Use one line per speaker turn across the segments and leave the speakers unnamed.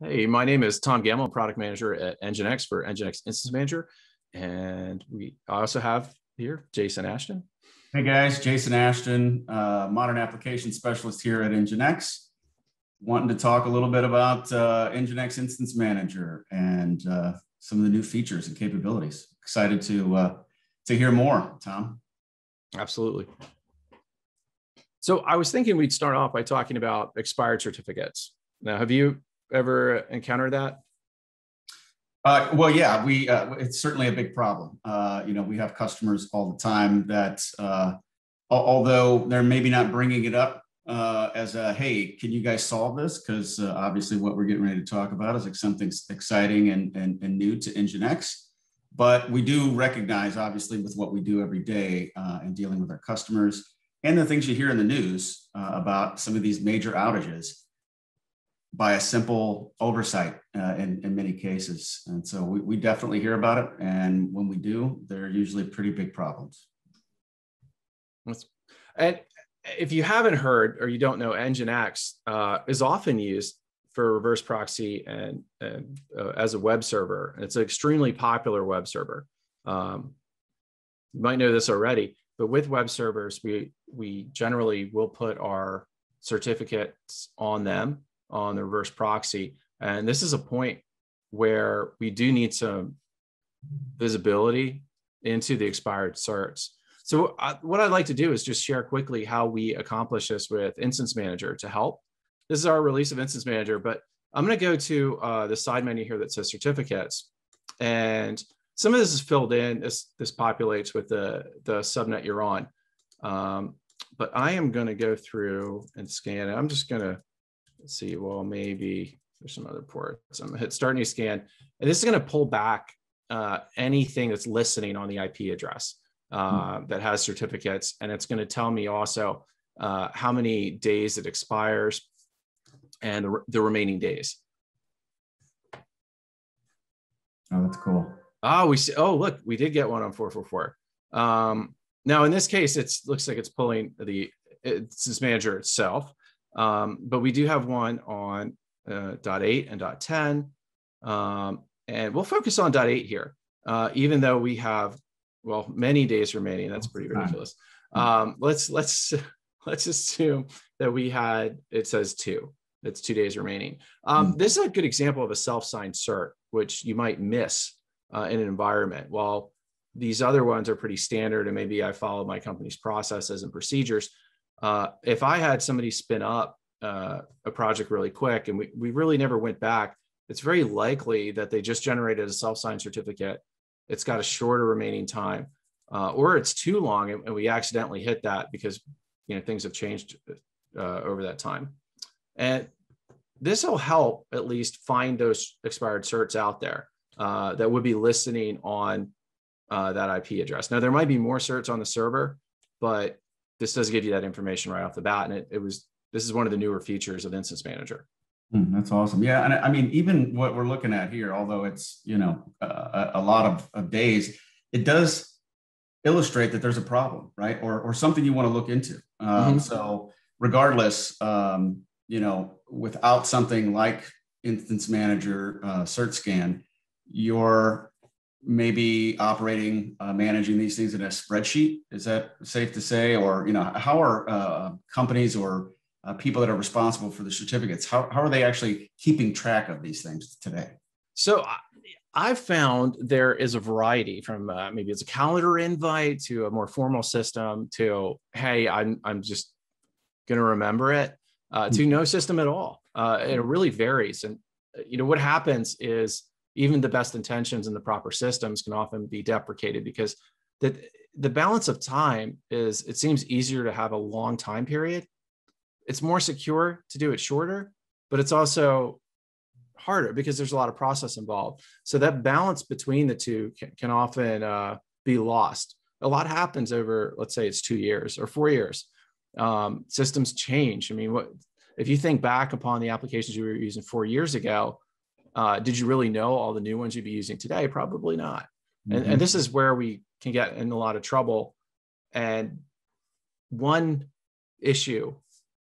Hey, my name is Tom Gamull, product manager at Nginx for Nginx Instance Manager. And we also have here Jason Ashton.
Hey guys, Jason Ashton, uh, modern application specialist here at Nginx. Wanting to talk a little bit about uh, Nginx Instance Manager and uh, some of the new features and capabilities. Excited to uh, to hear more, Tom.
Absolutely. So I was thinking we'd start off by talking about expired certificates. Now, have you ever encounter that?
Uh, well, yeah, we uh, it's certainly a big problem. Uh, you know, we have customers all the time that, uh, although they're maybe not bringing it up uh, as a hey, can you guys solve this? Because uh, obviously, what we're getting ready to talk about is something exciting and, and, and new to Nginx. But we do recognize, obviously, with what we do every day and dealing with our customers and the things you hear in the news about some of these major outages by a simple oversight uh, in, in many cases. And so we, we definitely hear about it. And when we do, they're usually pretty big problems.
And if you haven't heard or you don't know, Nginx uh, is often used for reverse proxy and, and uh, as a web server. It's an extremely popular web server. Um, you might know this already, but with web servers, we, we generally will put our certificates on them on the reverse proxy. And this is a point where we do need some visibility into the expired certs. So uh, what I'd like to do is just share quickly how we accomplish this with Instance Manager to help. This is our release of Instance Manager, but I'm going to go to uh, the side menu here that says certificates. And some of this is filled in. This, this populates with the, the subnet you're on. Um, but I am going to go through and scan it. I'm just going to Let's see, well, maybe there's some other ports. I'm gonna hit start new scan. And this is gonna pull back uh, anything that's listening on the IP address uh, hmm. that has certificates. And it's gonna tell me also uh, how many days it expires and the, the remaining days.
Oh, that's cool.
Oh, we see. Oh, look, we did get one on 444. Um, now, in this case, it looks like it's pulling the it's this manager itself. Um, but we do have one on uh, dot eight and dot 10. Um, and we'll focus on dot eight here, uh, even though we have, well, many days remaining. That's pretty ridiculous. Um, let's, let's, let's assume that we had, it says two, it's two days remaining. Um, hmm. this is a good example of a self-signed cert, which you might miss uh, in an environment. While these other ones are pretty standard and maybe I follow my company's processes and procedures, uh, if I had somebody spin up uh, a project really quick and we, we really never went back, it's very likely that they just generated a self-signed certificate. It's got a shorter remaining time, uh, or it's too long and, and, we accidentally hit that because you know things have changed uh, over that time. And this will help at least find those expired certs out there uh, that would be listening on that IP address. Now there might be more certs on the server, but this does give you that information right off the bat. And it, it was, this is one of the newer features of Instance Manager.
Mm, that's awesome. Yeah. And I mean, even what we're looking at here, although it's, you know, a, a lot of, of days, it does illustrate that there's a problem, right? Or, or something you want to look into. Um, mm-hmm. So regardless, um, you know, without something like Instance Manager uh, Cert Scan, your maybe operating, uh, managing these things in a spreadsheet. Is that safe to say? Or, you know, how are uh, companies or uh, people that are responsible for the certificates, how, how are they actually keeping track of these things today?
So I've found there is a variety from uh, maybe it's a calendar invite to a more formal system to, hey, I'm, I'm just going to remember it uh, to hmm. no system at all. Uh, it really varies. And, you know, what happens is even the best intentions and the proper systems can often be deprecated because the, the balance of time is it seems easier to have a long time period. It's more secure to do it shorter, but it's also harder because there's a lot of process involved. So that balance between the two can, can often uh, be lost. A lot happens over, let's say it's two years or four years. Um, systems change. I mean, what if you think back upon the applications you were using four years ago? Uh, did you really know all the new ones you'd be using today? Probably not. Mm-hmm. And, and mm-hmm. this is where we can get in a lot of trouble. And one issue,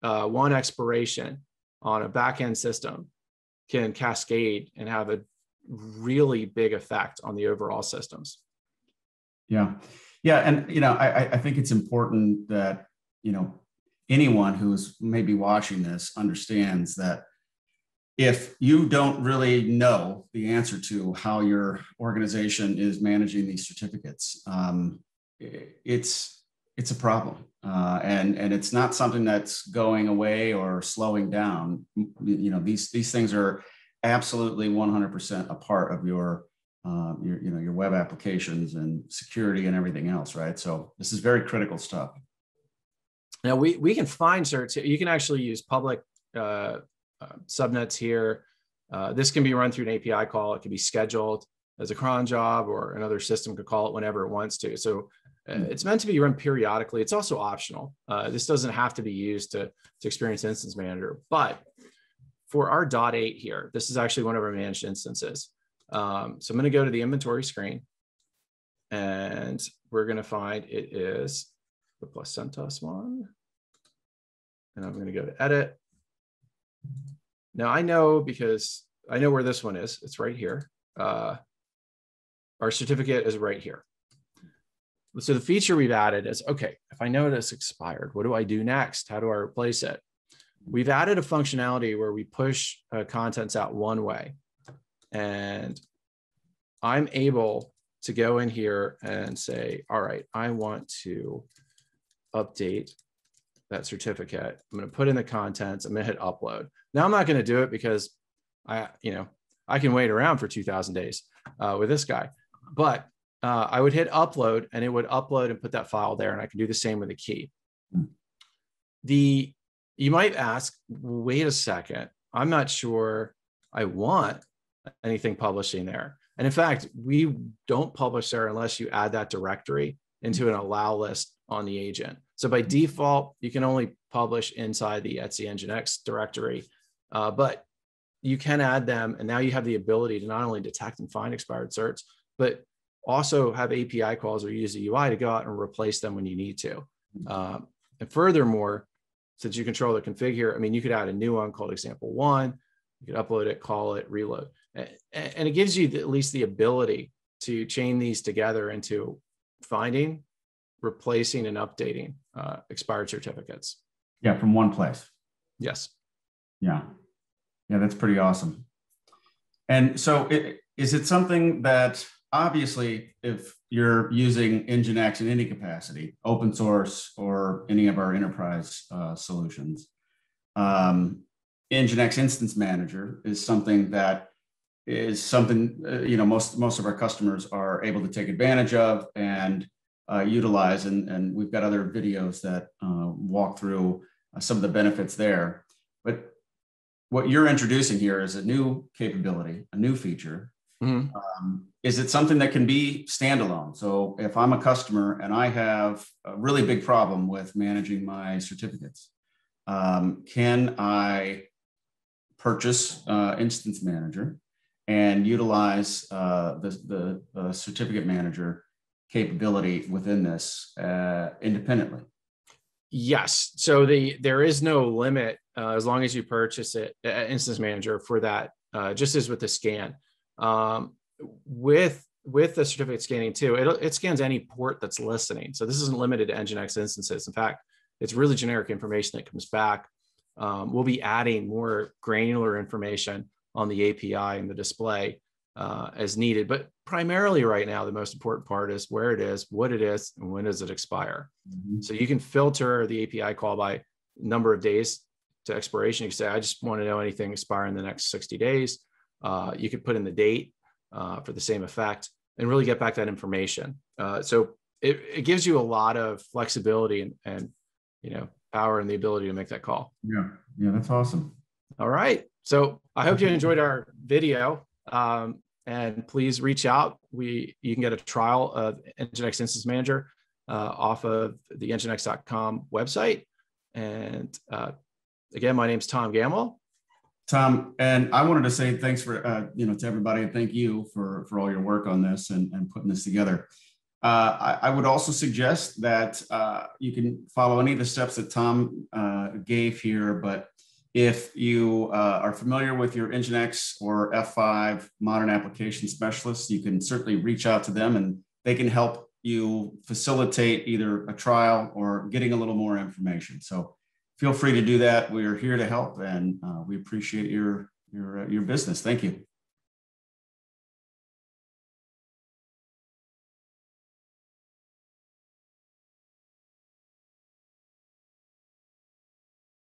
uh, one expiration on a backend system can cascade and have a really big effect on the overall systems.
Yeah. Yeah. And, you know, I, I think it's important that, you know, anyone who's maybe watching this understands that if you don't really know the answer to how your organization is managing these certificates, um, it's it's a problem, uh, and and it's not something that's going away or slowing down. You know, these these things are absolutely 100% a part of your uh, your you know your web applications and security and everything else, right? So this is very critical stuff.
Now we we can find certs. You can actually use public uh, uh, subnets here. Uh, this can be run through an API call. It can be scheduled as a cron job or another system could call it whenever it wants to. So uh, hmm. it's meant to be run periodically. It's also optional. Uh, this doesn't have to be used to, to experience instance manager, but for our dot eight here, this is actually one of our managed instances. Um, so I'm going to go to the inventory screen and we're going to find it is the placentas one. And I'm going to go to edit now I know because I know where this one is. It's right here. Uh, our certificate is right here. So the feature we've added is, okay, if I know it's expired, what do I do next? How do I replace it? We've added a functionality where we push uh, contents out one way. And I'm able to go in here and say, all right, I want to update that certificate. I'm going to put in the contents. I'm going to hit upload. Now I'm not going to do it because I, you know, I can wait around for 2000 days uh, with this guy, but uh, I would hit upload and it would upload and put that file there. And I can do the same with the key. The, you might ask, wait a second, I'm not sure I want anything publishing there. And in fact, we don't publish there unless you add that directory into an allow list on the agent. So by default, you can only publish inside the etc Nginx directory, uh, but you can add them. And now you have the ability to not only detect and find expired certs, but also have API calls or use the UI to go out and replace them when you need to. Um, and furthermore, since you control the config here, I mean, you could add a new one called example one, you could upload it, call it, reload. And it gives you the, at least the ability to chain these together into finding, replacing, and updating uh, expired certificates.
Yeah, from one place.
Yes.
Yeah. Yeah, that's pretty awesome. And so, it, is it something that obviously, if you're using Nginx in any capacity, open source or any of our enterprise uh, solutions, um, Nginx Instance Manager is something that is something uh, you know most most of our customers are able to take advantage of and uh, utilize and, and we've got other videos that uh, walk through uh, some of the benefits there. But what you're introducing here is a new capability a new feature. Mm-hmm. um, is it something that can be standalone? So if i'm a customer and i have a really big problem with managing my certificates um, can i purchase uh, instance manager and utilize uh, the, the certificate manager capability within this uh, independently.
Yes. So the there is no limit uh, as long as you purchase it, uh, Instance Manager for that. Uh, just as with the scan, um, with with the certificate scanning too, it it scans any port that's listening. So this isn't limited to Nginx instances. In fact, it's really generic information that comes back. Um, we'll be adding more granular information on the API and the display uh, as needed. But primarily right now, the most important part is where it is, what it is, and when does it expire. Mm-hmm. So you can filter the API call by number of days to expiration. You can say, I just want to know anything expire in the next 60 days. Uh, you could put in the date uh, for the same effect and really get back that information. Uh, so it, it gives you a lot of flexibility and, and you know power and the ability to make that call.
Yeah, yeah, that's awesome.
All right. So I hope you enjoyed our video. Um, and please reach out. We you can get a trial of Nginx Instance Manager uh, off of the nginx.com website. And uh, again, my name is Tom Gamull.
Tom, and I wanted to say thanks for uh, you know to everybody and thank you for for all your work on this and, and putting this together. Uh, I, I, would also suggest that uh, you can follow any of the steps that Tom uh, gave here, but if you uh, are familiar with your Nginx or F5 modern application specialists, you can certainly reach out to them and they can help you facilitate either a trial or getting a little more information. So feel free to do that. We are here to help and uh, we appreciate your, your, uh, your business. Thank you.